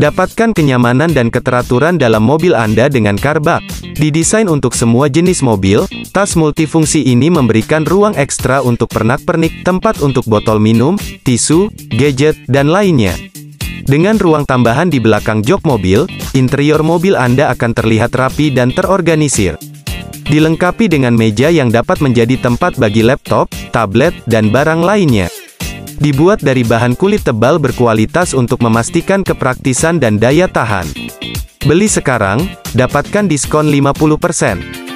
Dapatkan kenyamanan dan keteraturan dalam mobil Anda dengan Karbak. Didesain untuk semua jenis mobil, tas multifungsi ini memberikan ruang ekstra untuk pernak-pernik, tempat untuk botol minum, tisu, gadget, dan lainnya. Dengan ruang tambahan di belakang jok mobil, interior mobil Anda akan terlihat rapi dan terorganisir. Dilengkapi dengan meja yang dapat menjadi tempat bagi laptop, tablet, dan barang lainnya. Dibuat dari bahan kulit tebal berkualitas untuk memastikan kepraktisan dan daya tahan. Beli sekarang, dapatkan diskon 50%.